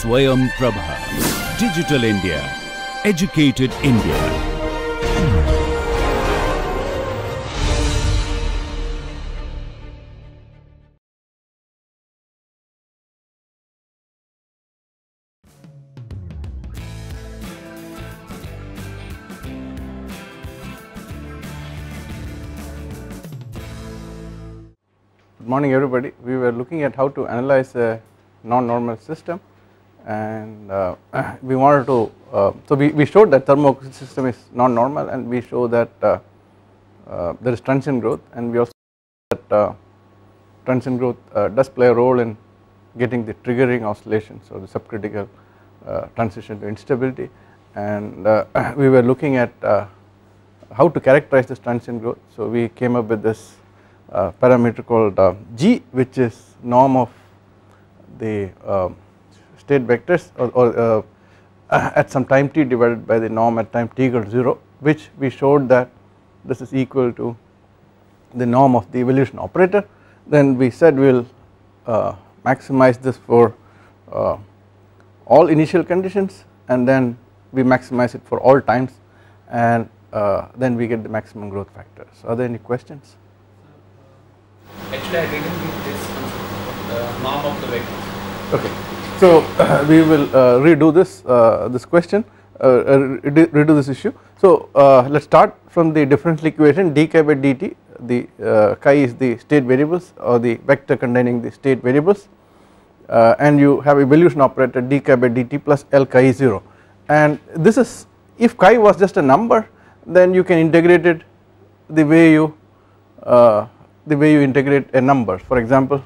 Swayam Prabha. Digital India. Educated India. Good morning everybody. We were looking at how to analyze a non-normal system and uh, we wanted to, uh, so we, we showed that thermoacoustic system is non-normal and we show that uh, uh, there is transient growth and we also that uh, transient growth uh, does play a role in getting the triggering oscillations or the subcritical transition to instability and we were looking at how to characterize this transient growth. So we came up with this parameter called G which is norm of the state vectors or, or uh, at some time t divided by the norm at time t equal to 0 which we showed that this is equal to the norm of the evolution operator then we said we will uh, maximize this for uh, all initial conditions and then we maximize it for all times and uh, then we get the maximum growth factor. So are there any questions? Actually, I didn't get this concept, of the norm of the vector. So we will uh, redo this uh, this question, uh, redo this issue. So let us start from the differential equation dk by dt The uh, chi is the state variables or the vector containing the state variables, uh, and you have evolution operator d chi by dt plus L chi is 0. And this is if chi was just a number, then you can integrate it the way you uh, the way you integrate a number. For example,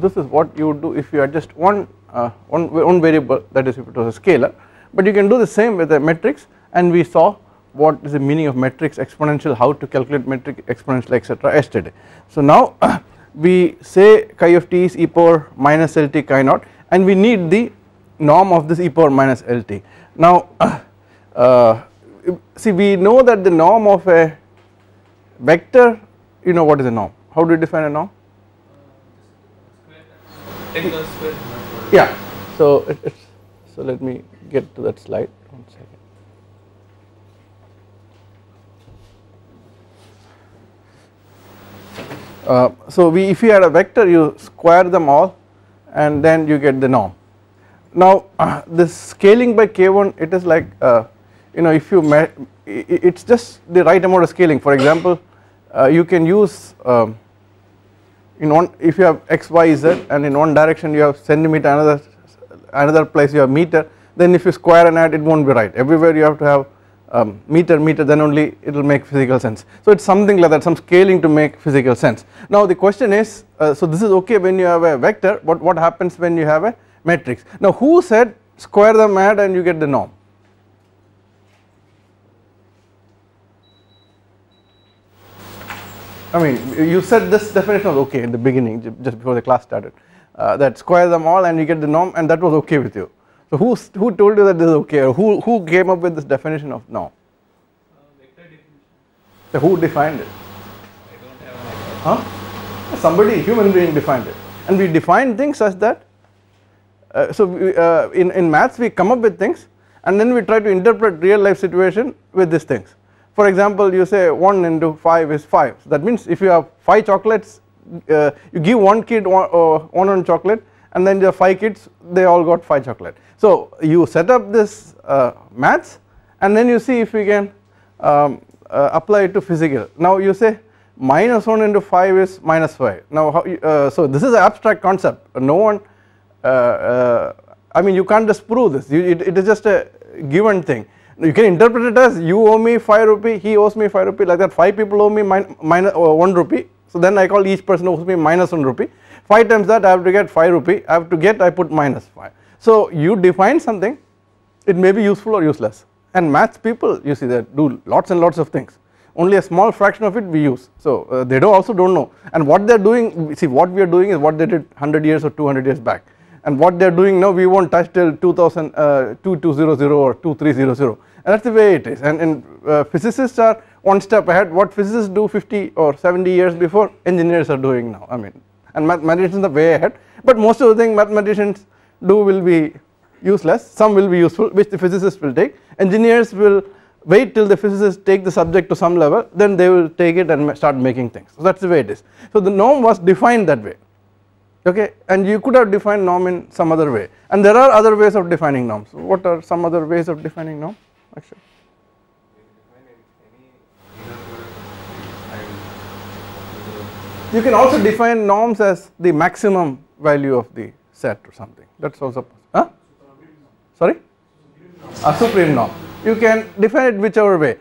this is what you would do if you adjust one, uh, one, one variable that is if it was a scalar, but you can do the same with a matrix and we saw what is the meaning of matrix exponential, how to calculate matrix exponential etc. yesterday. So now we say chi of t is e power minus LT chi naught and we need the norm of this e power minus LT. Now uh, see we know that the norm of a vector you know what is a norm, how do you define a norm? Square. Yeah. So it, it's so let me get to that slide. One second. Uh, so we if you had a vector you square them all and then you get the norm. Now uh, this scaling by k1 it is like uh, you know if you it's just the right amount of scaling for example uh, you can use um, in one if you have x y z and in one direction you have centimeter another another place you have meter then if you square and add it won't be right. Everywhere you have to have um, meter meter then only it will make physical sense. So it's something like that some scaling to make physical sense. Now the question is uh, so this is okay when you have a vector but what happens when you have a matrix? Now who said square them add and you get the norm I mean you said this definition was okay in the beginning just before the class started uh, that square them all and you get the norm and that was okay with you. So who, who told you that this is okay or who, who came up with this definition of norm? So who defined it? Huh? Somebody human being defined it and we define things such that uh, so we, uh, in, in maths we come up with things and then we try to interpret real life situation with these things. For example you say 1 into 5 is 5 so that means if you have 5 chocolates uh, you give one kid one, uh, one chocolate and then the 5 kids they all got 5 chocolate. So you set up this uh, maths and then you see if you can um, uh, apply it to physical. Now you say minus 1 into 5 is minus 5. Now how, uh, so this is an abstract concept no one uh, uh, I mean you can't just prove this you, it, it is just a given thing you can interpret it as you owe me 5 rupee he owes me 5 rupee like that. 5 people owe me min, minus, uh, 1 rupee. So then I call each person owes me minus 1 rupee. 5 times that I have to get 5 rupee. I have to get I put minus 5. So you define something it may be useful or useless. And maths people you see that do lots and lots of things. Only a small fraction of it we use. So uh, they do also do not know. And what they are doing see what we are doing is what they did 100 years or 200 years back. And what they are doing now we not touch till 2000 uh, 2200 or 2300 and that is. The way it is and, and uh, physicists are one step ahead. What physicists do 50 or 70 years before engineers are doing now I mean. And mathematicians are way ahead. But most of the thing mathematicians do will be useless. Some will be useful which the physicists will take. Engineers will wait till the physicists take the subject to some level then they will take it and start making things. So that is the way it is. So the norm was defined that way. Okay? And you could have defined norm in some other way. And there are other ways of defining norms. What are some other ways of defining norm actually you can also define norms as the maximum value of the set or something. That is also huh? sorry? A supreme norm. You can define it whichever way.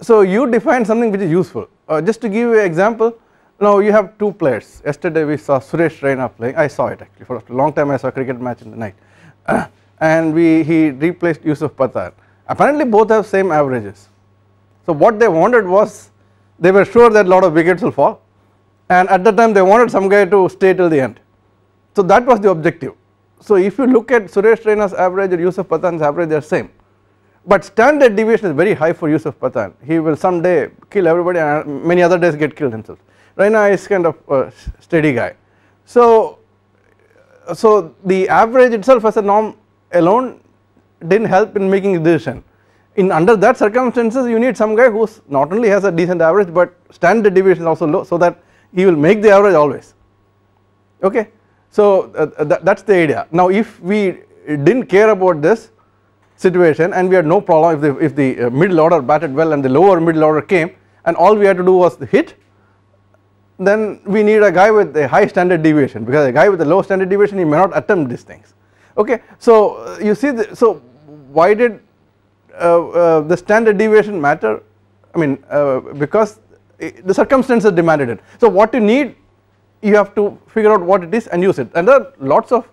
So you define something which is useful. Uh, just to give you an example now you have two players. Yesterday we saw Suresh Raina playing. I saw it actually. For a long time I saw a cricket match in the night. And we he replaced Yusuf Pathan apparently both have same averages. So what they wanted was they were sure that lot of wickets will fall. And at that time they wanted some guy to stay till the end. So that was the objective. So if you look at Suresh Raina's average or Yusuf Pathan's average they are same. But standard deviation is very high for Yusuf Pathan. He will someday kill everybody and many other days get killed himself. Raina is kind of a steady guy. So, so the average itself as a norm alone did not help in making a decision. In under that circumstances you need some guy who not only has a decent average but standard deviation is also low so that he will make the average always okay. So uh, that, that is the idea. Now if we did not care about this situation and we had no problem if the, if the uh, middle order batted well and the lower middle order came and all we had to do was hit then we need a guy with a high standard deviation because a guy with a low standard deviation he may not attempt these things okay. So uh, you see the, so why did uh, uh, the standard deviation matter? I mean uh, because the circumstances demanded it. So what you need you have to figure out what it is and use it. And there are lots of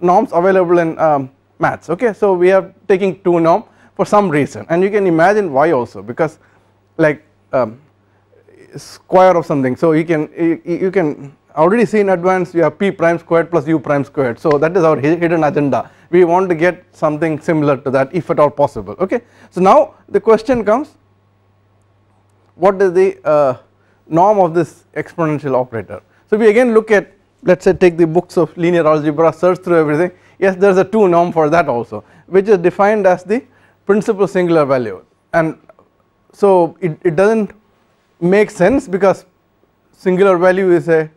norms available in um, maths. Okay. So we are taking 2 norm for some reason. And you can imagine why also because like um, square of something. So you can you, you can already see in advance you have p prime squared plus u prime squared. So that is our hidden agenda we want to get something similar to that if at all possible okay. So now the question comes what is the uh, norm of this exponential operator? So we again look at let us say take the books of linear algebra search through everything. Yes there is a 2 norm for that also which is defined as the principal singular value. And so it, it does not make sense because singular value is a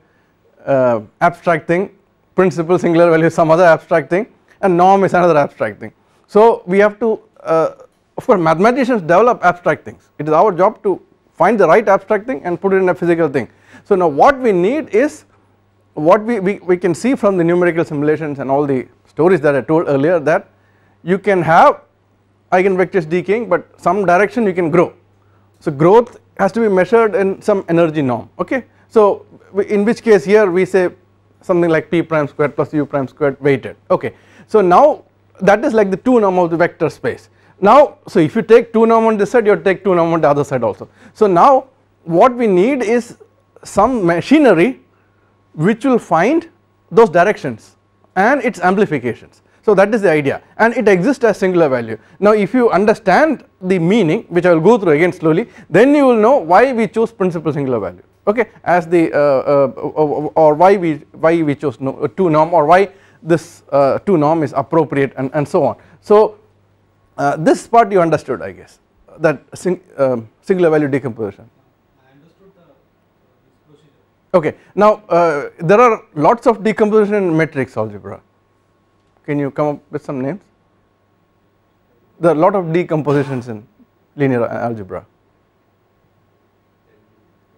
uh, abstract thing principal singular value is some other abstract thing and norm is another abstract thing. So we have to uh, of course mathematicians develop abstract things it is our job to find the right abstract thing and put it in a physical thing. So now what we need is what we, we, we can see from the numerical simulations and all the stories that I told earlier that you can have eigenvectors decaying but some direction you can grow. So growth has to be measured in some energy norm okay. So in which case here we say something like p prime squared plus u prime squared weighted okay. So now that is like the 2 norm of the vector space now so if you take 2 norm on this side you take 2 norm on the other side also. So now what we need is some machinery which will find those directions and its amplifications so that is the idea and it exists as singular value. Now if you understand the meaning which I will go through again slowly then you will know why we choose principal singular value okay as the uh, uh, or why we why we chose no, 2 norm or why this uh, 2 norm is appropriate and, and so on. So uh, this part you understood I guess that sing, um, singular value decomposition. I understood the procedure okay, now uh, there are lots of decomposition in matrix algebra can you come up with some names? There are a lot of decompositions in linear algebra.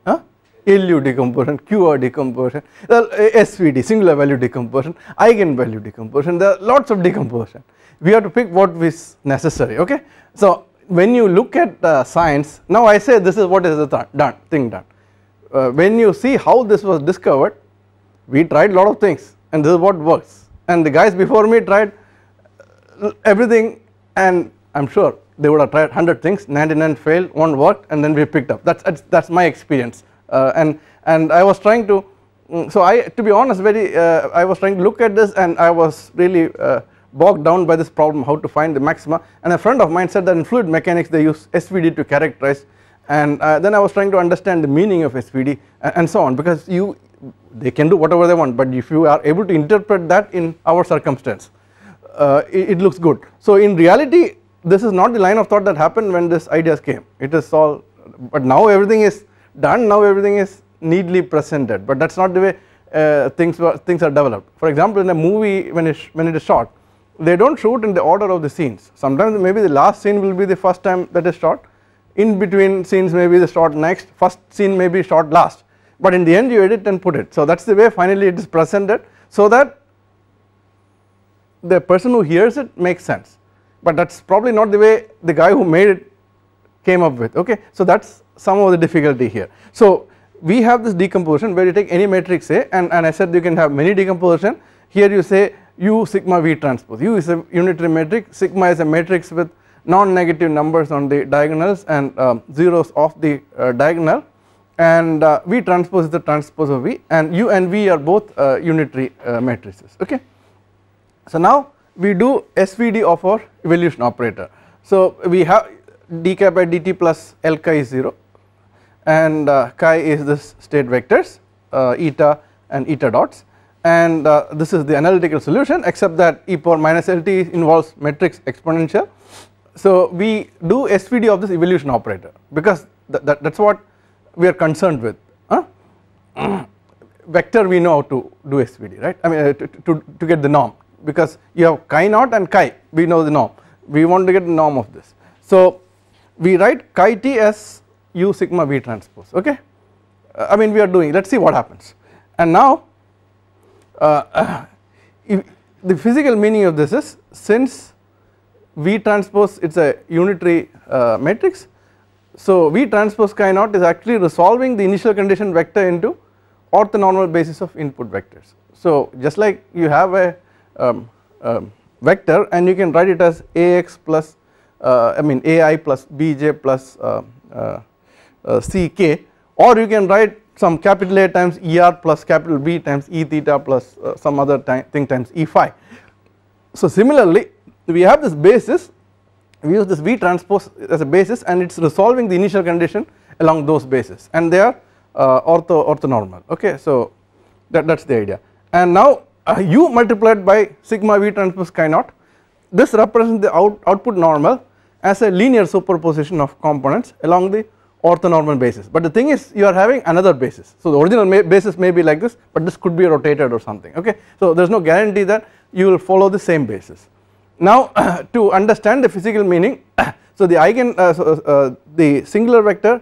Huh? LU decomposition, QR decomposition, SVD, singular value decomposition, eigenvalue decomposition, there are lots of decomposition. We have to pick what is necessary, okay. So when you look at uh, science, now I say this is what is the th done, thing done. uh, when you see how this was discovered we tried lot of things and this is what works and the guys before me tried uh, everything and I am sure they would have tried 100 things 99 failed one worked and then we picked up that is that is my experience and and I was trying to mm, so I to be honest very uh, I was trying to look at this and I was really uh, bogged down by this problem how to find the maxima. And a friend of mine said that in fluid mechanics they use SVD to characterize. And uh, then I was trying to understand the meaning of SVD and, and so on because you they can do whatever they want but if you are able to interpret that in our circumstance uh, it, it, looks good. So in reality this is not the line of thought that happened when this ideas came. It is all but now everything is done now everything is neatly presented but that is not the way uh, things were, things are developed. For example in a movie when it, when it is shot they do not shoot in the order of the scenes. Sometimes maybe the last scene will be the first time that is shot. In between scenes may be the shot next first scene may be shot last. But in the end you edit and put it. So that is the way finally it is presented so that the person who hears it makes sense. But that is probably not the way the guy who made it came up with okay? So that is some of the difficulty here. So we have this decomposition where you take any matrix A and, and I said you can have many decomposition. Here you say u sigma v transpose. U is a unitary matrix. Sigma is a matrix with non-negative numbers on the diagonals and uh, zeros of the uh, diagonal. And uh, V transpose is the transpose of V. And U and V are both uh, unitary uh, matrices. Okay. So now we do SVD of our evolution operator. So we have dk by dt plus L chi is 0 and uh, chi is this state vectors eta and eta dots and this is the analytical solution except that e power minus LT involves matrix exponential so we do SVD of this evolution operator because that, that is what we are concerned with huh? vector we know how to do SVD right I mean uh, to, to, to get the norm because you have chi naught and chi we know the norm we want to get the norm of this. So we write chi t as u sigma v transpose okay uh, I mean we are doing let us see what happens and now uh, the physical meaning of this is since V transpose it is a unitary uh, matrix. So V transpose chi naught is actually resolving the initial condition vector into orthonormal basis of input vectors. So just like you have a um, um, vector and you can write it as Ax plus uh, I mean Ai plus Bj plus uh, uh, uh Ck or you can write some capital A times Er plus capital B times E theta plus uh, some other thing times E phi. So similarly we have this basis we use this V transpose as a basis and it is resolving the initial condition along those bases and they are uh, ortho orthonormal okay so that that is the idea and now uh, u multiplied by sigma V transpose chi naught this represents the out, output normal as a linear superposition of components along the orthonormal basis but the thing is you are having another basis so the original basis may be like this but this could be rotated or something okay so there is no guarantee that you will follow the same basis now to understand the physical meaning so the eigen uh, so, uh, the singular vector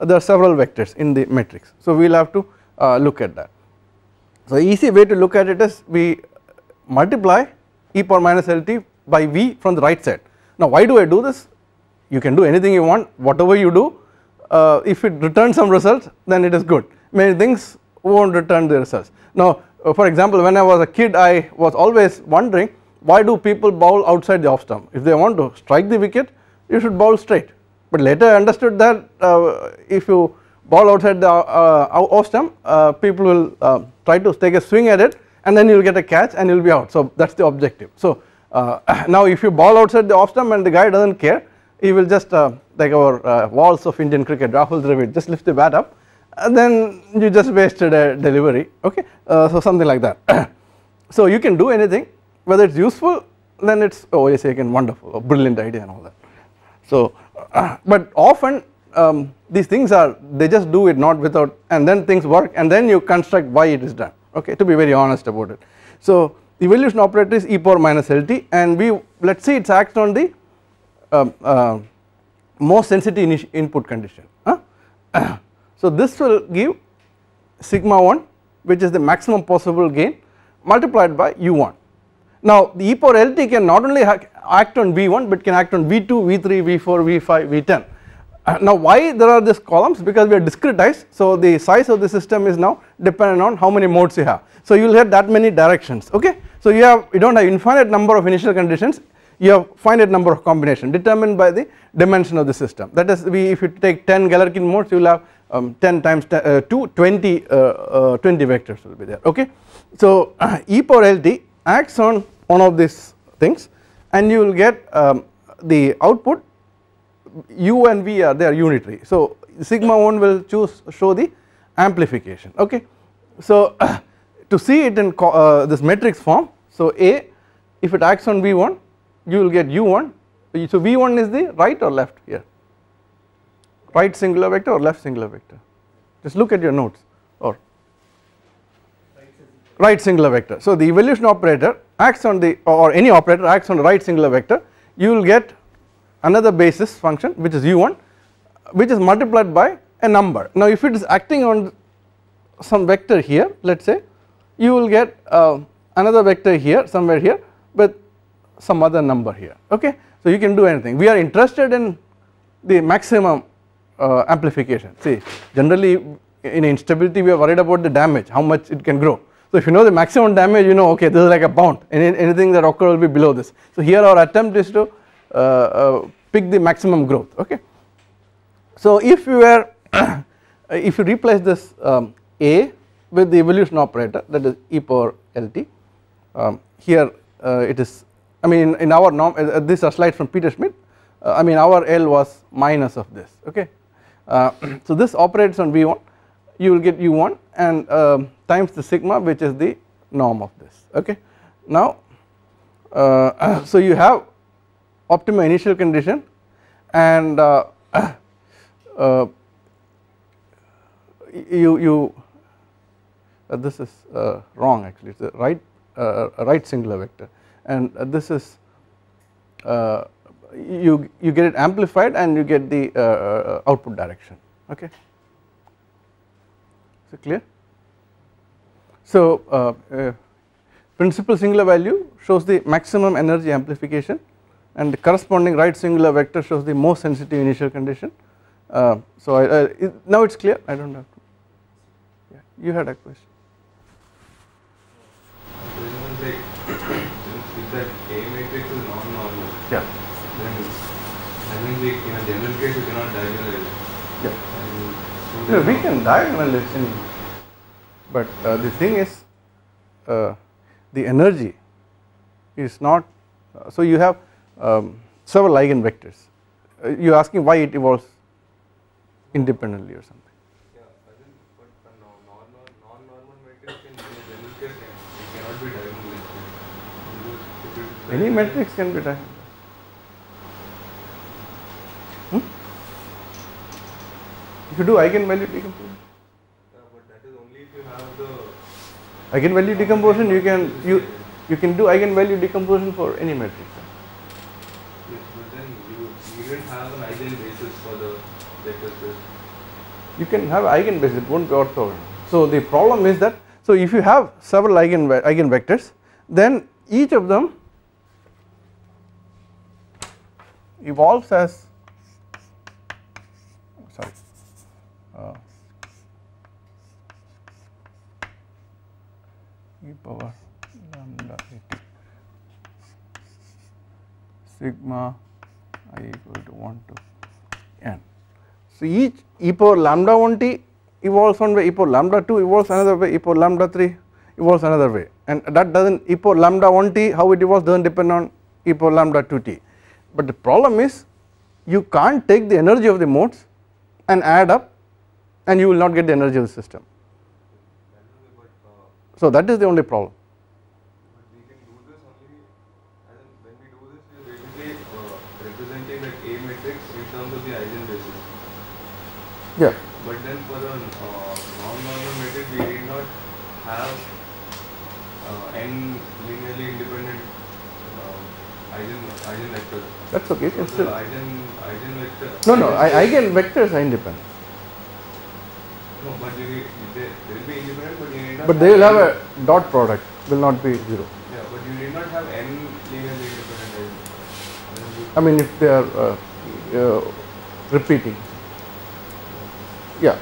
there are several vectors in the matrix so we will have to uh, look at that. So easy way to look at it is we multiply e power minus LT by V from the right side. Now why do I do this? You can do anything you want whatever you do uh, if it returns some results then it is good many things won't return the results. Now uh, for example when I was a kid I was always wondering why do people bowl outside the off stump if they want to strike the wicket you should bowl straight but later I understood that uh, if you bowl outside the uh, off stump uh, people will uh, try to take a swing at it and then you will get a catch and you will be out so that is the objective. So now if you bowl outside the off stump and the guy does not care he will just uh, like our walls of Indian cricket. Rahul Dravid just lift the bat up and then you just wasted a delivery. Okay? So something like that. so you can do anything. Whether it is useful then it is oh yes again wonderful. Brilliant idea and all that. So uh, but often um, these things are they just do it not without and then things work and then you construct why it is done. Okay? To be very honest about it. So the evolution operator is e power minus LT and we let us see it acts on the um, uh, most sensitive input condition. So this will give sigma 1 which is the maximum possible gain multiplied by u1 now the e power LT can not only act on V1 but can act on V2, V3, V4, V5, V10 uh, now why there are these columns? Because we are discretized so the size of the system is now dependent on how many modes you have. So you will have that many directions okay? So you have you do not have infinite number of initial conditions you have finite number of combination determined by the dimension of the system. That is we if you take 10 Galerkin modes you will have um, 10 times 10, uh, 2 20 uh, uh, 20 vectors will be there okay? So e power lt acts on one of these things and you will get um, the output u and v are they are unitary. So sigma 1 will choose show the amplification okay? So to see it in uh, this matrix form so a if it acts on v1 you will get u1 so v1 is the right or left here? Right singular vector or left singular vector? Just look at your notes. Or right singular vector. So the evolution operator acts on the or any operator acts on the right singular vector. You will get another basis function which is u1 which is multiplied by a number. Now if it is acting on some vector here let us say you will get uh, another vector here somewhere here with some other number here okay? So you can do anything. We are interested in the maximum uh, amplification. See generally in instability we are worried about the damage how much it can grow. So if you know the maximum damage you know okay this is like a bound. Any, anything that occur will be below this. So here our attempt is to uh, uh, pick the maximum growth okay? So if you were if you replace this um, a with the evolution operator that is e power lt um, here uh, it is I mean in, our norm uh, this is a slide from Peter Schmid. Uh, I mean our L was minus of this okay? Uh, so this operates on V1 you will get U1 and um, times the sigma which is the norm of this okay? Now uh, so you have optimum initial condition and uh, you you uh, this is uh, wrong actually. It is a right uh, right singular vector and uh, this is uh, you you get it amplified and you get the uh, output direction. Okay? Is it clear? So principal singular value shows the maximum energy amplification and the corresponding right singular vector shows the most sensitive initial condition. Uh, so I, uh, it, now it is clear? I do not have to yeah you had a question like if that A matrix is non-normal, yeah then that means like in a general case you cannot yeah. So No, we can diagonalize in but uh, the thing is uh, the energy is not uh, so you have um, several eigenvectors. Uh, you are asking why it evolves independently or something. Yeah, I think, but a no- non- non- non-normal matrix can be a general case it cannot be diagonalized. Because if it is any diagonalized- matrix can be diagonalized hmm? If you do eigenvalue decomposition. Yeah, but that is only if you have the eigenvalue decomposition you can you you can do eigenvalue decomposition for any matrix yes, but then you you didn't have an ideal basis for the vector space. you can have eigenbasis it won't be orthogonal. So the problem is that so if you have several eigen eigenvectors then each of them evolves as sorry uh, e power lambda 80 sigma i equal to 1 to n so each e power lambda 1 t evolves one way, e power lambda 2 evolves another way, e power lambda 3 evolves another way and that does not e power lambda 1 t how it evolves does not depend on e power lambda 2 t. But the problem is you can't take the energy of the modes and add up and you will not get the energy of the system. That is the- but uh, So that is the only problem. But we can do this only, and when we do this, we are basically representing A matrix in terms of the eigenbasis. Yeah. But then for the uh, non-normal matrix, we need not have uh, n linearly independent uh, eigen eigenvectors. That's okay. So can the eigen eigenvector. no no I, eigenvectors are independent No, but you need, they they will be independent, but you need not. but they will have a dot product will not be 0. Yeah, but you need not have n linearly independent. I mean if they are uh, uh, repeating. yeah.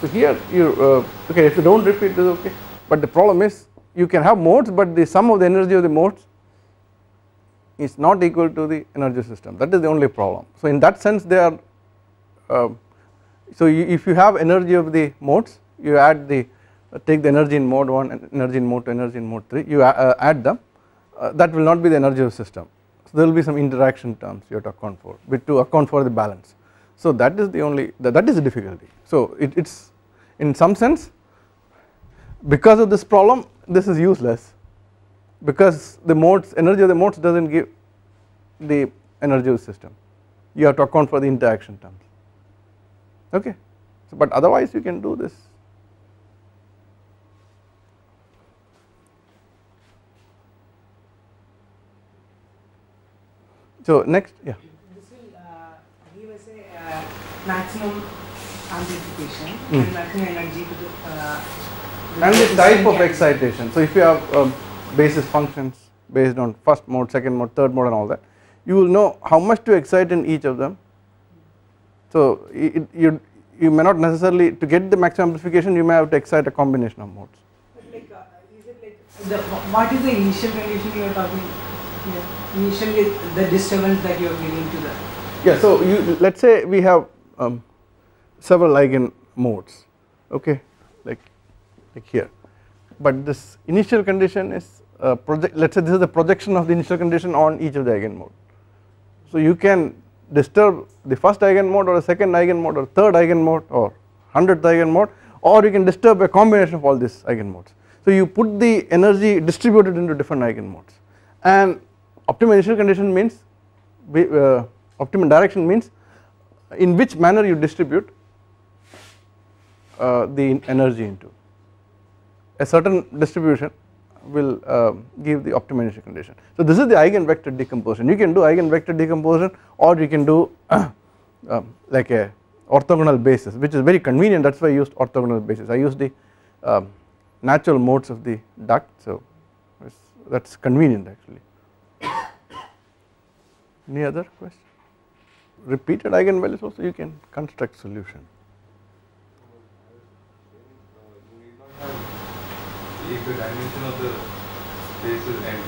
So here you uh, okay if you do not repeat this okay but the problem is you can have modes but the sum of the energy of the modes is not equal to the energy system that is the only problem. So in that sense they are uh, so you, if you have energy of the modes you add the take the energy in mode 1 and energy in mode 2 energy in mode 3 you uh, add them uh, that will not be the energy of the system. So there will be some interaction terms you have to account for with to account for the balance. So that is the only that, that is the difficulty. So it's in some sense because of this problem this is useless because the modes energy of the modes does not give the energy of the system you have to account for the interaction terms okay so but otherwise you can do this so next yeah This will uh, give us a uh, maximum amplification Mm. and maximum energy to the. Uh, and the type of excitation. So if you have um, basis functions based on first mode, second mode, third mode and all that, you will know how much to excite in each of them. So it, you you may not necessarily to get the maximum amplification you may have to excite a combination of modes. But like, uh, is it like the, what is the initial condition you are talking? Here? Initially, the disturbance that you are giving to the. Yeah, so you let us say we have um, several eigen modes, okay, like like here, but this initial condition is uh, project. Let us say this is the projection of the initial condition on each of the eigen mode. So you can disturb the first eigen mode or the second eigen mode or third eigen mode or hundredth eigen mode, or you can disturb a combination of all these eigen modes. So you put the energy distributed into different eigen modes, and optimal initial condition means uh, optimal direction means in which manner you distribute uh, the energy into. A certain distribution will uh, give the optimal initial condition. So this is the eigenvector decomposition. You can do eigenvector decomposition or you can do um, like a orthogonal basis which is very convenient. That is why I used orthogonal basis. I used the um, natural modes of the duct. So that is convenient actually. Any other question? Repeated eigenvalues also you can construct solution. if the dimension of the space is n,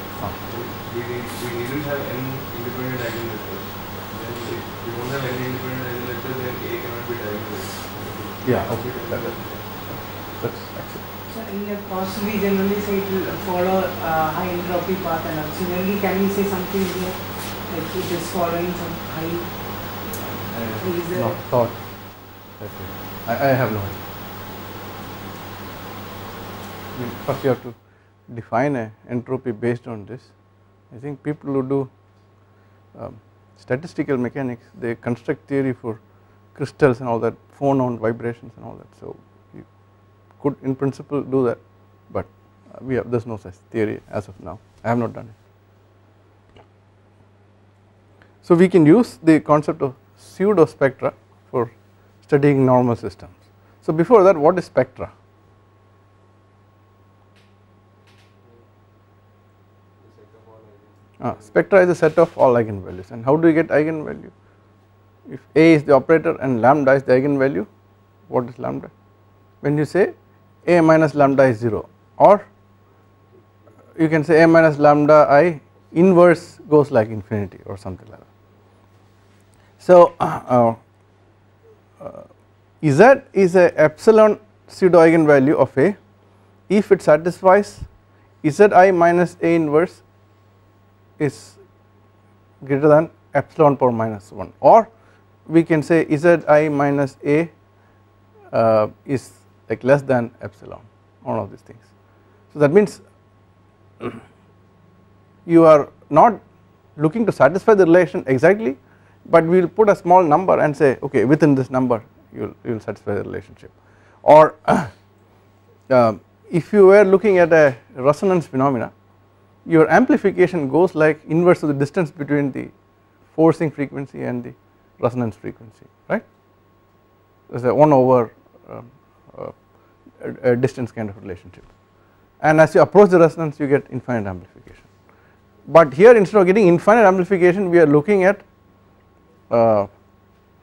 we, need, we needn't have n independent eigenvectors. Then if we don't have n independent eigenvectors, then A cannot be diagonal. Yeah, okay, that is, that's excellent. So in a cost we generally say it will follow uh, high entropy path and all. Similarly, can we say something here like it is following some high? Is there- No, thought. way. I, I have no idea. First you have to define a entropy based on this. I think people who do um, statistical mechanics, they construct theory for crystals and all that, phonon vibrations and all that. So could in principle do that, but we have, there is no such theory as of now. I have not done it. So we can use the concept of pseudo spectra for studying normal systems. So before that what is spectra? Uh, spectra is a set of all eigenvalues and how do you get eigenvalue? If A is the operator and lambda is the eigenvalue, what is lambda? When you say A minus lambda is 0 or you can say A minus lambda i inverse goes like infinity or something like that. So uh, uh, Z is a epsilon pseudo eigenvalue of A. If it satisfies Zi minus A inverse is greater than epsilon power minus 1 or we can say Zi minus A uh, is like less than epsilon all of these things. So that means you are not looking to satisfy the relation exactly but we will put a small number and say okay within this number you will you will satisfy the relationship or uh, if you were looking at a resonance phenomena your amplification goes like inverse of the distance between the forcing frequency and the resonance frequency right there is a 1 over um, uh, distance kind of relationship. And as you approach the resonance you get infinite amplification. But here instead of getting infinite amplification we are looking at uh,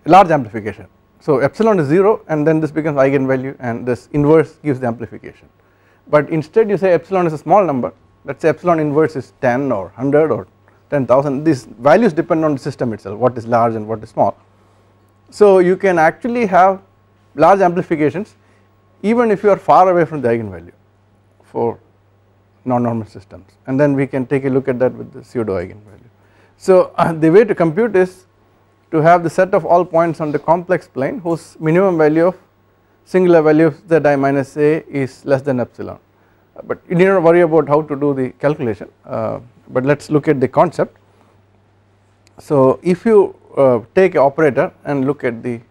large amplification. So epsilon is 0 and then this becomes eigenvalue and this inverse gives the amplification. But instead you say epsilon is a small number. Let us say epsilon inverse is 10 or 100 or 10,000 these values depend on the system itself what is large and what is small. So you can actually have large amplifications even if you are far away from the eigenvalue for non-normal systems and then we can take a look at that with the pseudo eigenvalue. So uh, the way to compute is to have the set of all points on the complex plane whose minimum value of singular value of z i minus a is less than epsilon but you need not worry about how to do the calculation uh, but let us look at the concept. So if you uh, take an operator and look at the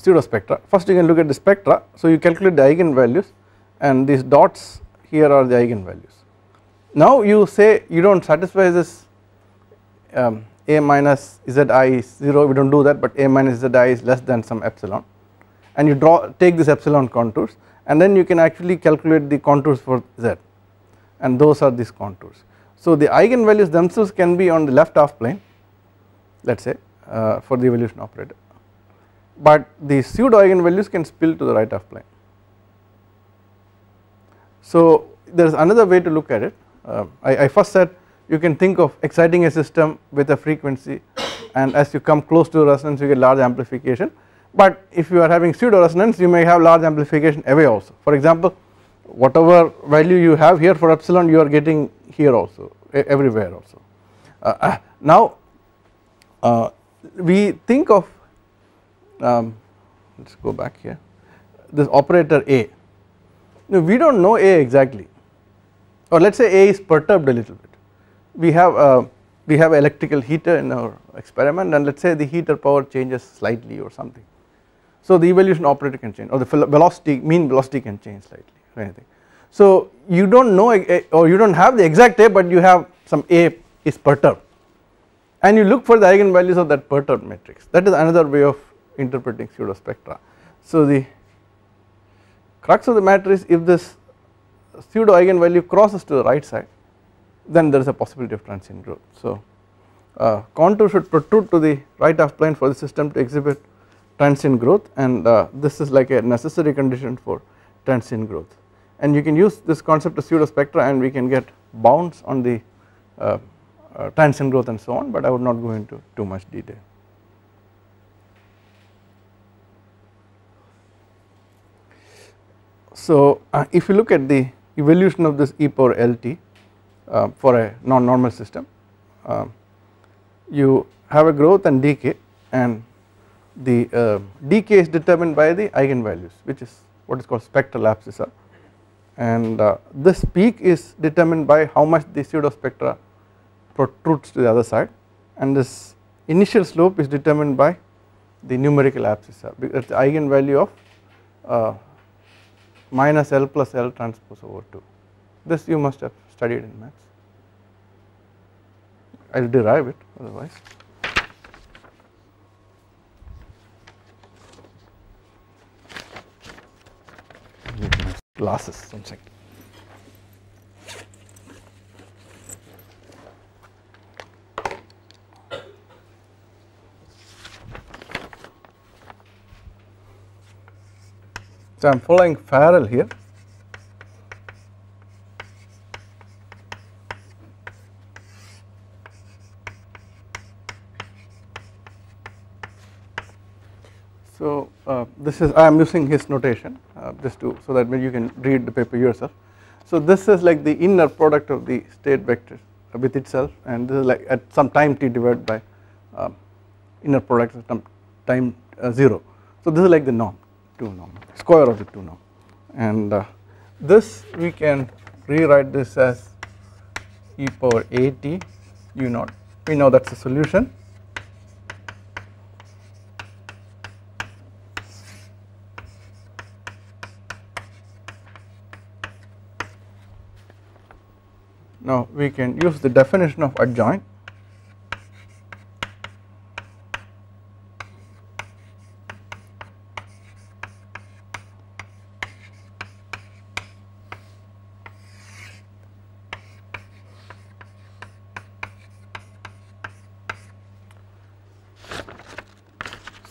pseudo spectra. First you can look at the spectra. So you calculate the eigenvalues and these dots here are the eigenvalues. Now you say you do not satisfy this um, a minus zi is 0 we do not do that but a minus zi is less than some epsilon. And you draw take this epsilon contours and then you can actually calculate the contours for z. And those are these contours. So the eigenvalues themselves can be on the left half plane let us say uh, for the evolution operator but the pseudo eigenvalues can spill to the right half plane. So there is another way to look at it uh, I, I first said you can think of exciting a system with a frequency and as you come close to resonance you get large amplification but if you are having pseudo resonance you may have large amplification away also for example whatever value you have here for epsilon you are getting here also everywhere also. Uh, uh, now uh, we think of um, let us go back here. This operator A. Now we do not know A exactly. Or let us say A is perturbed a little bit. We have uh, we have electrical heater in our experiment and let us say the heater power changes slightly or something. So the evolution operator can change or the velocity mean velocity can change slightly or anything. So you do not know or you do not have the exact A but you have some A is perturbed. And you look for the eigenvalues of that perturbed matrix. That is another way of interpreting pseudo spectra. So the crux of the matter is if this pseudo eigenvalue crosses to the right side then there is a possibility of transient growth. So uh, contour should protrude to the right half plane for the system to exhibit transient growth and uh, this is like a necessary condition for transient growth and you can use this concept of pseudo spectra and we can get bounds on the uh, uh, transient growth and so on but I would not go into too much detail. So uh, if you look at the evolution of this e power lt uh, for a non-normal system uh, you have a growth and decay and the uh, decay is determined by the eigenvalues which is what is called spectral abscissa. And uh, this peak is determined by how much the pseudo spectra protrudes to the other side. And this initial slope is determined by the numerical abscissa because the eigenvalue of uh, minus L plus L transpose over 2 this you must have studied in maths I will derive it otherwise. glasses one second. So I am following Farrell here So uh, this is I am using his notation uh, just to so that you can read the paper yourself. So this is like the inner product of the state vector with itself and this is like at some time t divided by uh, inner product of some time uh, 0. So this is like the norm 2 norm square of the 2 norm and uh, this we can rewrite this as e power a t. U naught we know that is the solution. Now we can use the definition of adjoint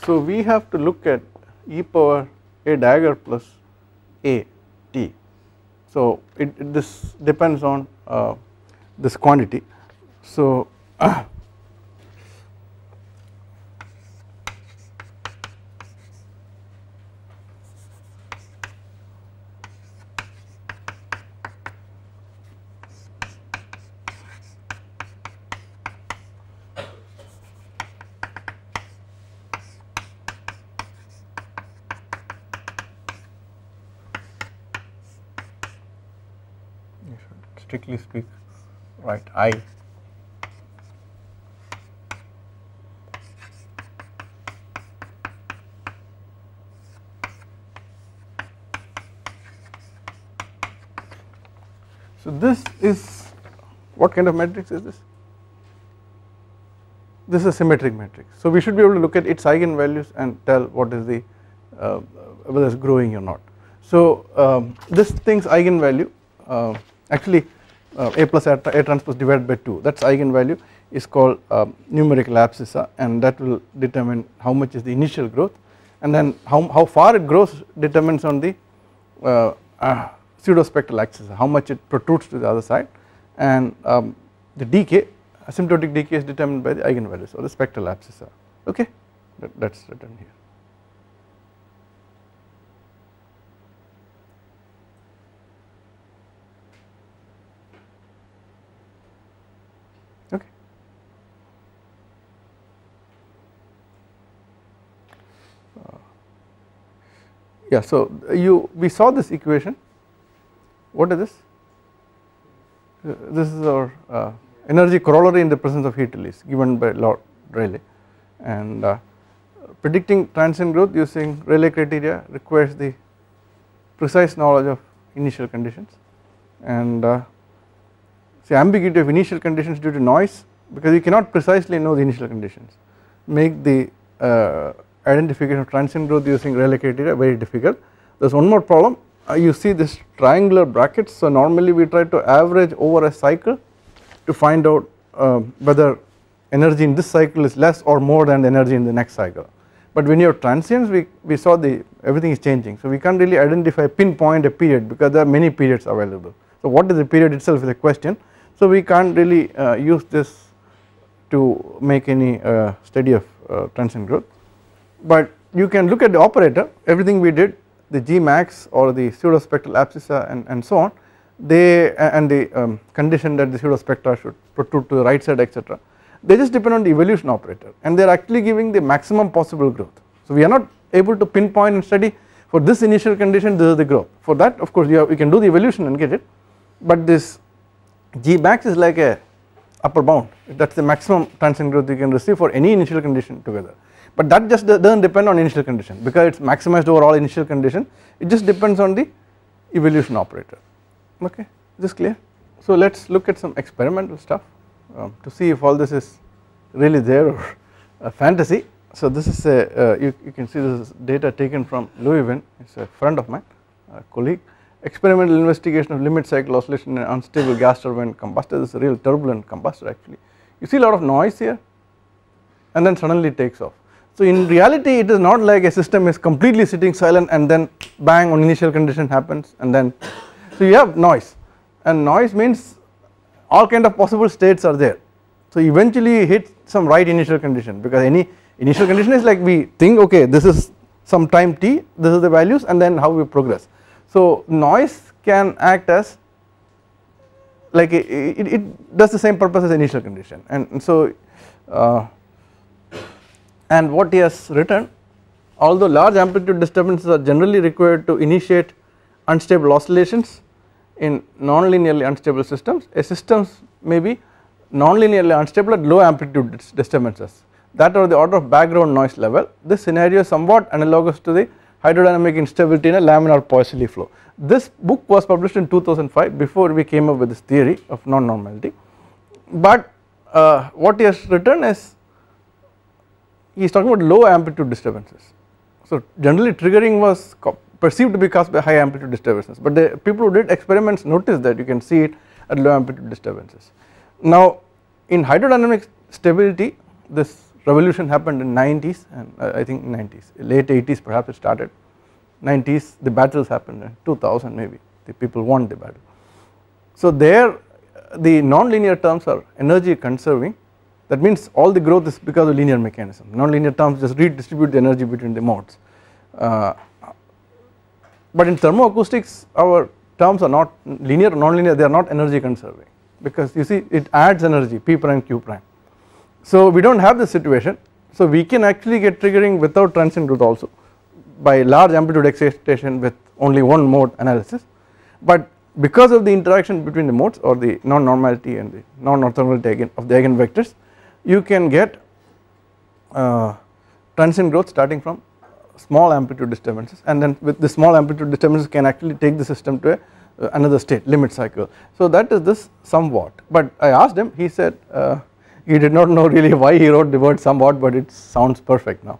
So we have to look at e power a dagger plus a t. So it, it- this depends on uh, this quantity. So you should strictly speak right I So this is what kind of matrix is this? This is a symmetric matrix. So we should be able to look at its eigenvalues and tell what is the uh, whether it's growing or not. So um, this thing's eigenvalue uh, actually uh, a plus a, a transpose divided by 2 that's eigenvalue. Is called um, numerical abscissa and that will determine how much is the initial growth and then how, how far it grows determines on the uh, uh, axis how much it protrudes to the other side and um, the decay asymptotic decay is determined by the eigenvalues or the spectral abscissa okay? That, that's written here. Yeah, so you we saw this equation. What is this? Uh, This is our uh, energy corollary in the presence of heat release given by Lord Rayleigh, and uh, predicting transient growth using Rayleigh criteria requires the precise knowledge of initial conditions and uh, say ambiguity of initial conditions due to noise because you cannot precisely know the initial conditions make the uh, identification of transient growth using Rayleigh criteria very difficult. There is one more problem uh, you see this triangular brackets so normally we try to average over a cycle to find out uh, whether energy in this cycle is less or more than the energy in the next cycle. But when you have transients we, we saw the everything is changing so we can't really identify pinpoint a period because there are many periods available. So what is the period itself is a question so we can't really uh, use this to make any uh, study of uh, transient growth but you can look at the operator. Everything we did the G max or the pseudospectral abscissa and, and so on they and the um, condition that the pseudospectra should protrude to the right side etc they just depend on the evolution operator. And they are actually giving the maximum possible growth. So we are not able to pinpoint and study for this initial condition this is the growth. For that of course you, have, you can do the evolution and get it. But this G max is like a upper bound. That is the maximum transient growth you can receive for any initial condition together but that just doesn't depend on initial condition. Because it is maximized over all initial condition it just depends on the evolution operator. Okay? Is this clear. So let us look at some experimental stuff um, to see if all this is really there or a fantasy. So this is a uh, you, you can see this is data taken from Lieuwen it's a friend of mine a colleague. Experimental investigation of limit cycle oscillation in unstable gas turbine combustor this is a real turbulent combustor actually. You see a lot of noise here and then suddenly it takes off. So in reality it is not like a system is completely sitting silent and then bang on initial condition happens and then so you have noise and noise means all kind of possible states are there. So eventually you hit some right initial condition because any initial condition is like we think okay this is some time t this is the values and then how we progress. So noise can act as like it, it, it does the same purpose as initial condition and, so uh, and what he has written although large amplitude disturbances are generally required to initiate unstable oscillations in non-linearly unstable systems a systems may be non-linearly unstable at low amplitude dis- disturbances. That are the order of background noise level. This scenario is somewhat analogous to the hydrodynamic instability in a laminar Poiseuille flow. This book was published in 2005 before we came up with this theory of non-normality. But uh, what he has written is he is talking about low amplitude disturbances. So generally triggering was perceived to be caused by high amplitude disturbances but the people who did experiments noticed that you can see it at low amplitude disturbances. Now in hydrodynamic stability this revolution happened in 90s and uh, I think 90s late 80s perhaps it started 90s the battles happened in 2000 maybe the people won the battle. So there the non-linear terms are energy conserving that means all the growth is because of linear mechanism non-linear terms just redistribute the energy between the modes. Uh, but in thermoacoustics our terms are not linear or non-linear they are not energy conserving because you see it adds energy p prime q prime. So we do not have this situation so we can actually get triggering without transient growth also by large amplitude excitation with only one mode analysis but because of the interaction between the modes or the non-normality and the non-orthogonality of the eigenvectors you can get uh, transient growth starting from small amplitude disturbances and then with the small amplitude disturbances can actually take the system to a, uh, another state limit cycle. So that is this somewhat but I asked him he said uh, he did not know really why he wrote the word somewhat but it sounds perfect now.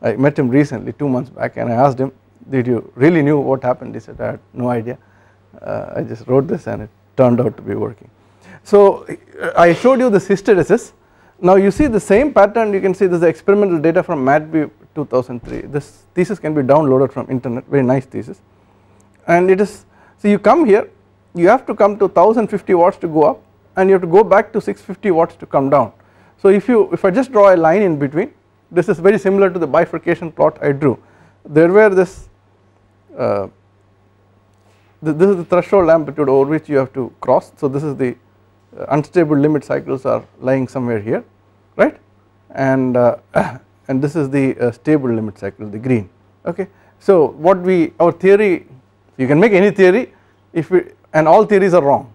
I met him recently 2 months back and I asked him did you really knew what happened he said I had no idea uh, I just wrote this and it turned out to be working. So I showed you this hysteresis now you see the same pattern you can see this is experimental data from Matveev 2003 this thesis can be downloaded from internet very nice thesis. And it is so you come here you have to come to 1050 watts to go up and you have to go back to 650 watts to come down. So if you if I just draw a line in between this is very similar to the bifurcation plot I drew. There were this uh, this is the threshold amplitude over which you have to cross. So this is the unstable limit cycles are lying somewhere here right and uh, and this is the uh, stable limit cycle the green okay. So what we our theory you can make any theory if we and all theories are wrong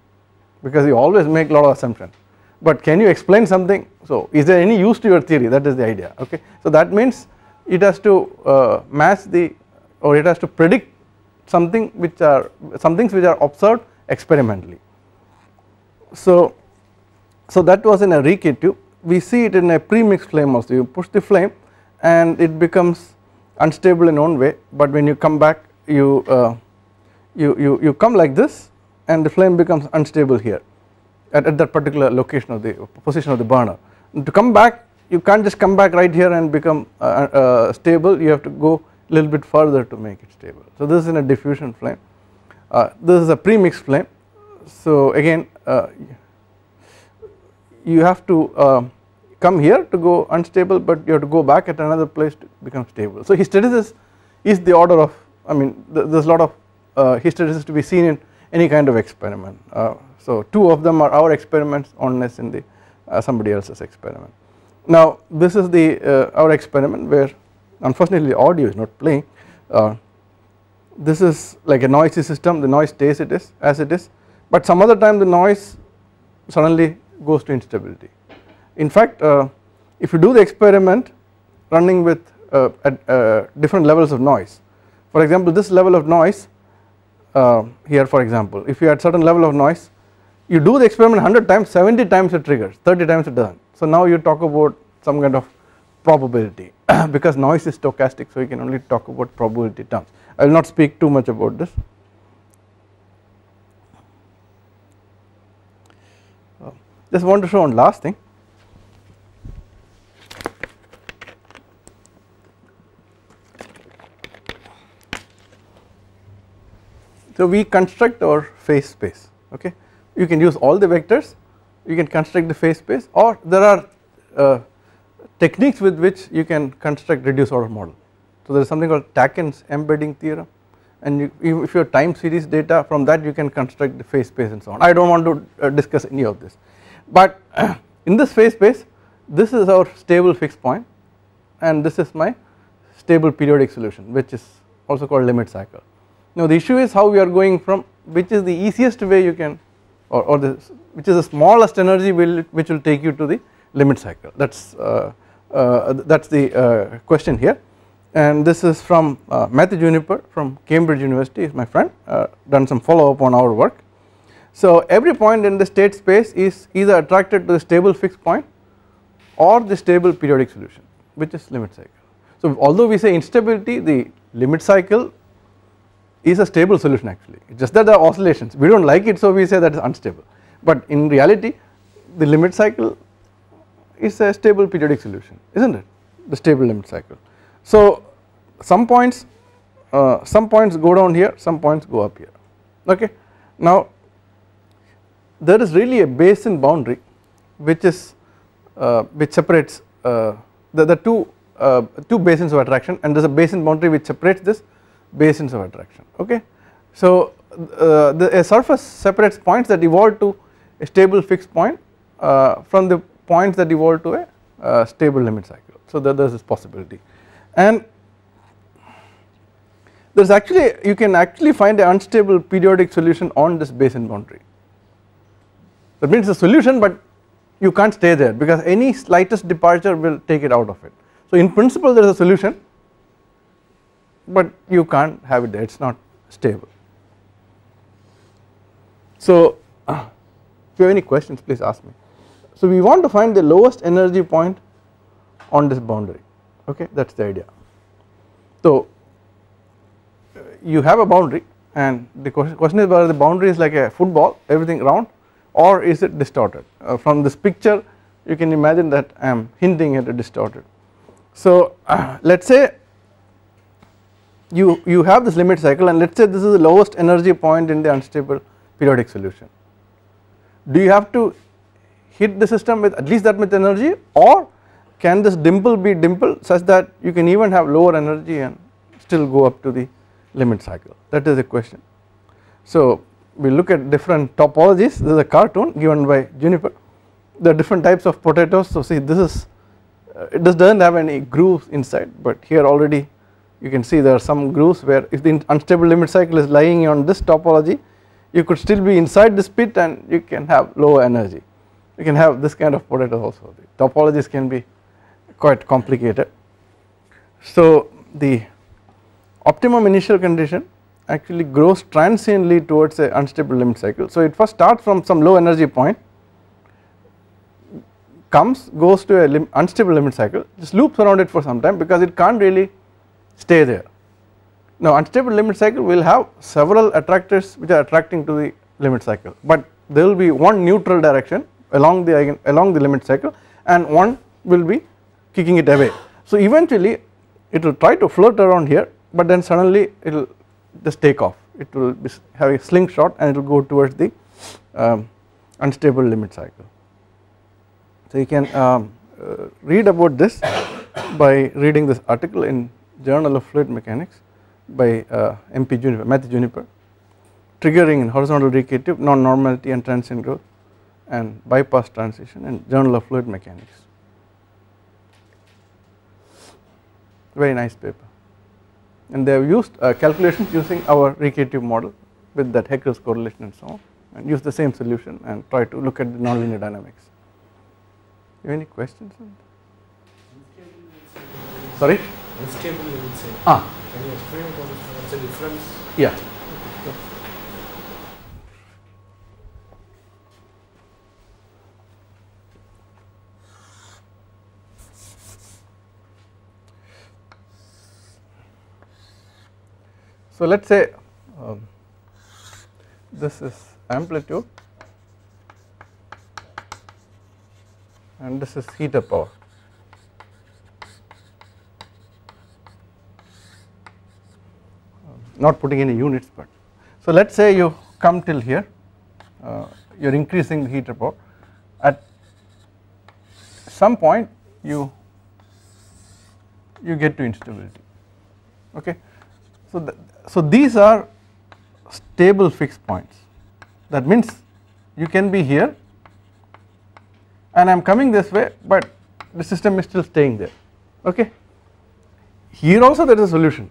because you always make lot of assumptions but can you explain something so is there any use to your theory that is the idea okay. So that means it has to uh, match the or it has to predict something which are some things which are observed experimentally. So, so that was in a Rijke tube we see it in a pre-mixed flame also. You push the flame and it becomes unstable in one way. But when you come back you uh, you, you, you come like this and the flame becomes unstable here at, at that particular location of the position of the burner. And to come back you can't just come back right here and become uh, uh, stable. You have to go a little bit further to make it stable. So this is in a diffusion flame. Uh, this is a pre-mixed flame. So again you have to uh, come here to go unstable but you have to go back at another place to become stable. So hysteresis is the order of I mean there is a lot of uh, hysteresis to be seen in any kind of experiment. Uh, so two of them are our experiments one is in the uh, somebody else's experiment. Now this is the uh, our experiment where unfortunately the audio is not playing uh, this is like a noisy system the noise stays it is as it is but some other time the noise suddenly goes to instability. In fact uh, if you do the experiment running with uh, at uh, different levels of noise for example this level of noise uh, here for example if you had certain level of noise you do the experiment 100 times 70 times it triggers 30 times it does not. So now you talk about some kind of probability because noise is stochastic so you can only talk about probability terms. I will not speak too much about this. Just want to show one last thing. So we construct our phase space okay? You can use all the vectors. You can construct the phase space or there are uh, techniques with which you can construct reduced order model. So there is something called Takens embedding theorem and you, if you have time series data from that you can construct the phase space and so on. I do not want to uh, discuss any of this but in this phase space this is our stable fixed point and this is my stable periodic solution which is also called limit cycle. Now the issue is how we are going from which is the easiest way you can or, or the which is the smallest energy will which will take you to the limit cycle. That is uh, uh, that is the uh, question here. And this is from uh, Matthew Juniper from Cambridge University is my friend uh, done some follow up on our work. So every point in the state space is either attracted to the stable fixed point or the stable periodic solution which is limit cycle. So although we say instability the limit cycle is a stable solution actually just that the oscillations we do not like it so we say that is unstable but in reality the limit cycle is a stable periodic solution isn't it the stable limit cycle. So some points uh, some points go down here some points go up here okay. Now there is really a basin boundary which is uh, which separates uh, the, the two uh, two basins of attraction and there is a basin boundary which separates this basins of attraction okay. So uh, the a surface separates points that evolve to a stable fixed point uh, from the points that evolve to a uh, stable limit cycle. So there is this possibility and there is actually you can actually find an unstable periodic solution on this basin boundary. That means the solution but you can't stay there because any slightest departure will take it out of it. So in principle there is a solution but you can't have it there it is not stable. So uh, if you have any questions please ask me. So we want to find the lowest energy point on this boundary okay that is the idea. So you have a boundary and the question is whether the boundary is like a football everything round or is it distorted uh, from this picture you can imagine that I am hinting at a distorted. So uh, let us say you, you have this limit cycle and let us say this is the lowest energy point in the unstable periodic solution. Do you have to hit the system with at least that much energy or can this dimple be dimple such that you can even have lower energy and still go up to the limit cycle that is the question. So we look at different topologies. This is a cartoon given by Juniper. There are different types of potatoes. So see this is uh, it just does not have any grooves inside but here already you can see there are some grooves where if the unstable limit cycle is lying on this topology you could still be inside this pit and you can have low energy. You can have this kind of potato also. The topologies can be quite complicated. So the optimum initial condition actually grows transiently towards a unstable limit cycle. So it first starts from some low energy point comes goes to a lim unstable limit cycle just loops around it for some time because it can't really stay there. Now unstable limit cycle will have several attractors which are attracting to the limit cycle but there will be one neutral direction along the eigen, along the limit cycle and one will be kicking it away. So eventually it will try to float around here but then suddenly it will just take off it will have a slingshot and it will go towards the um, unstable limit cycle. So you can um, uh, read about this by reading this article in Journal of Fluid Mechanics by uh, MP Juniper, Matthew Juniper triggering in horizontal Rijke tube non-normality and transient growth and bypass transition in Journal of Fluid Mechanics. Very nice paper and they have used uh, calculations using our Rijke tube model with that Heckl's correlation and so on and use the same solution and try to look at the nonlinear dynamics. You have any questions? Sorry? Unstable limit cycle. Ah. Can you explain what is the difference? Yeah. So let us say um, this is amplitude and this is heater power. Not putting any units but so let us say you come till here uh, you are increasing the heater power. At some point you you get to instability. Okay? So the, so these are stable fixed points. That means you can be here and I am coming this way but the system is still staying there. Okay. Here also there is a solution.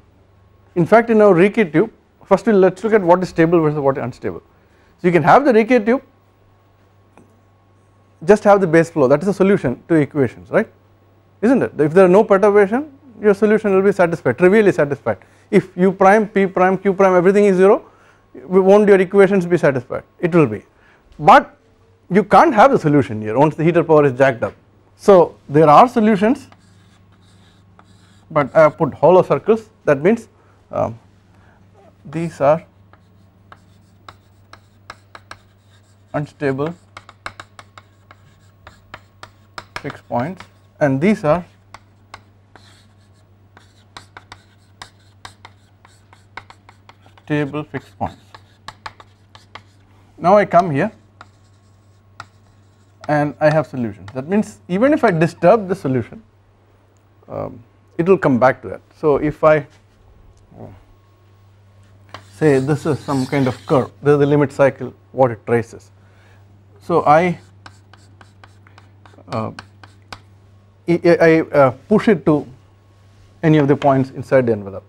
In fact in our Rijke tube first we will let us look at what is stable versus what is unstable. So you can have the Rijke tube just have the base flow. That is a solution to equations right? Isn't it? If there are no perturbation your solution will be satisfied trivially satisfied if u prime p prime q prime everything is 0 won't your equations be satisfied. It will be. But you can't have the solution here once the heater power is jacked up. So there are solutions but I have put hollow circles. That means um, these are unstable fixed points and these are stable fixed points. Now I come here and I have solution that means even if I disturb the solution um, it will come back to that. So if I uh, say this is some kind of curve this is the limit cycle what it traces. So I uh, I, I uh, push it to any of the points inside the envelope.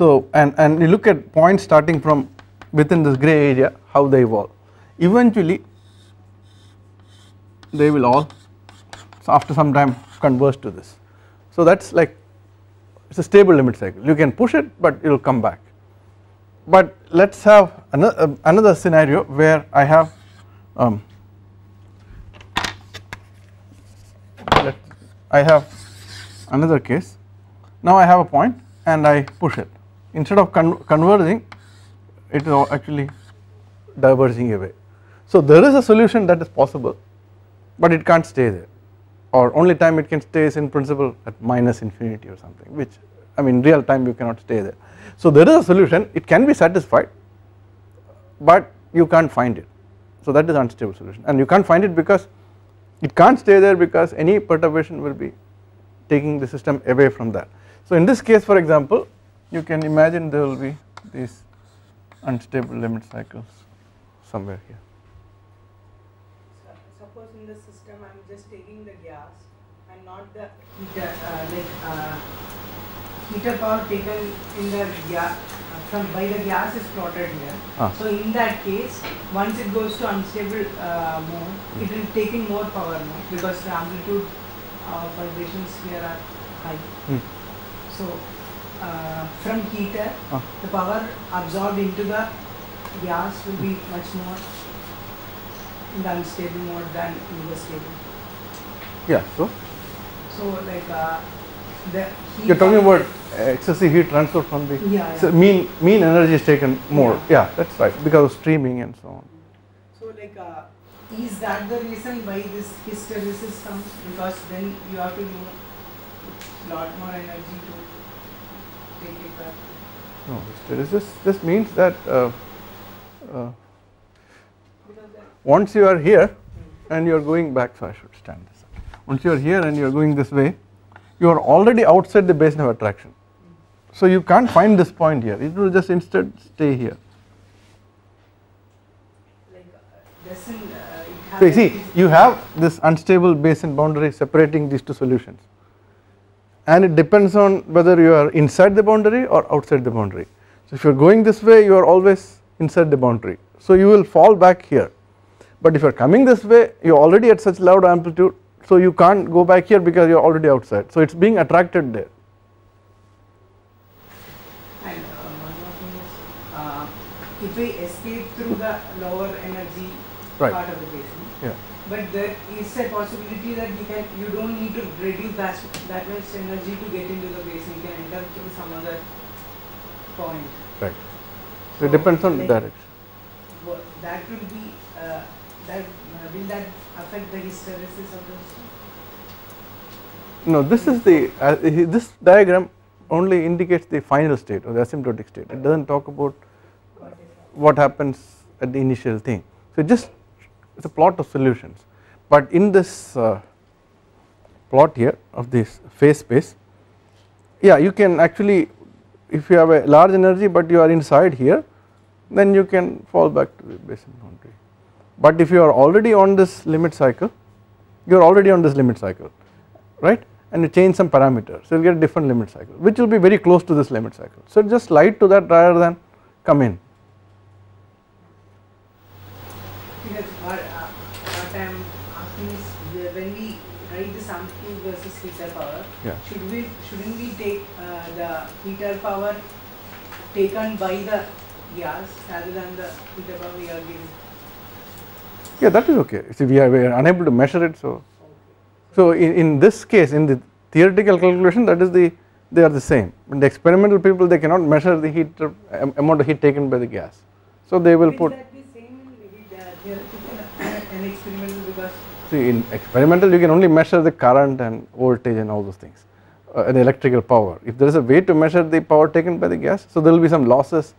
So and and you look at points starting from within this gray area how they evolve. Eventually they will all after some time converge to this. So that is like it is a stable limit cycle you can push it but it will come back. But let us have another, another scenario where I have um, I have another case now I have a point and I push it instead of con converging it is actually diverging away. So there is a solution that is possible but it can't stay there or only time it can stay is in principle at minus infinity or something which I mean real time you cannot stay there. So there is a solution it can be satisfied but you can't find it so that is unstable solution and you can't find it because it can't stay there because any perturbation will be taking the system away from that. So in this case for example you can imagine there will be these unstable limit cycles somewhere here. Suppose in the system I am just taking the gas and not the heater, uh, like uh, heater power taken in the gas from by the gas is plotted here. Ah. So in that case, once it goes to unstable uh, mode, it will take in more power now because the amplitude of vibrations here are high. Hmm. So uh, from heater, Ah. the power absorbed into the gas will be much more in the unstable mode than in the stable. Yeah so So like uh, the heat you are talking about excessive heat transfer from the Yeah, so mean mean energy is taken more Yeah. yeah that is right because of streaming and so on. So like, uh, is that the reason why this hysteresis comes? Because then you have to use lot more energy to take it back. No hysteresis this means that uh, uh, once you are here and you are going back so I should stand this up. once you are here and you are going this way you are already outside the basin of attraction so you can't find this point here it will just instead stay here like uh, doesn't uh, it have so you see you have this unstable basin boundary separating these two solutions and it depends on whether you are inside the boundary or outside the boundary. So if you are going this way you are always inside the boundary. So you will fall back here. But if you are coming this way you are already at such loud amplitude so you can't go back here because you are already outside. So it is being attracted there. And uh, one more thing is, uh, if we escape through the lower energy Right. part of yeah but there is a possibility that you can you don't need to reduce that that much energy to get into the basin. You can enter through some other point. right so it depends on like, direction That will be uh, that uh, will that affect the hysteresis of the system? no this is the uh, this diagram only indicates the final state or the asymptotic state it does not talk about what happens at the initial thing. So just is a plot of solutions. But in this uh, plot here of this phase space yeah you can actually if you have a large energy but you are inside here then you can fall back to the basin boundary. But if you are already on this limit cycle you are already on this limit cycle right? And you change some parameters so you will get a different limit cycle which will be very close to this limit cycle. So just slide to that rather than come in Because what, uh, what I am asking is the- when we write this amplitude versus heater power, Yeah. should we shouldn't we take uh, the heater power taken by the gas rather than the heater power we are giving? Yeah, that is okay. See, we are, we are unable to measure it, so so in, in this case, in the theoretical calculation, that is the they are the same. In the experimental people, they cannot measure the heat am- amount of heat taken by the gas, so they will Will put. that be same in maybe the theoretical and experimental because See in experimental you can only measure the current and voltage and all those things uh, and electrical power. If there is a way to measure the power taken by the gas, so there will be some losses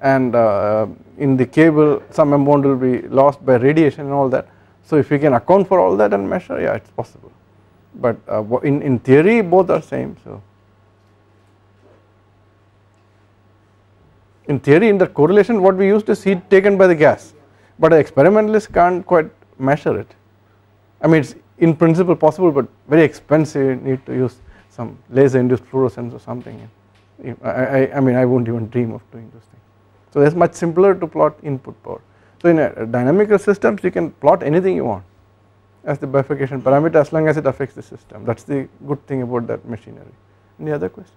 and uh, in the cable some amount will be lost by radiation and all that. So if you can account for all that and measure, yeah, it's possible. But uh, in in theory, both are same. So in theory, in the correlation, what we used is heat taken by the gas, but an experimentalist can't quite measure it. I mean, it's in principle possible, but very expensive. You need to use some laser induced fluorescence or something. I, I, I mean, I won't even dream of doing those things. So it's much simpler to plot input power. So in a dynamical systems, you can plot anything you want as the bifurcation parameter as long as it affects the system. That's the good thing about that machinery. Any other question?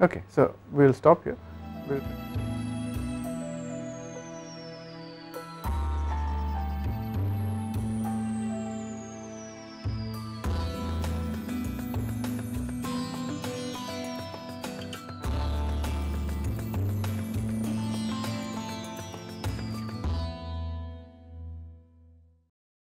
Okay, so we will stop here. We'll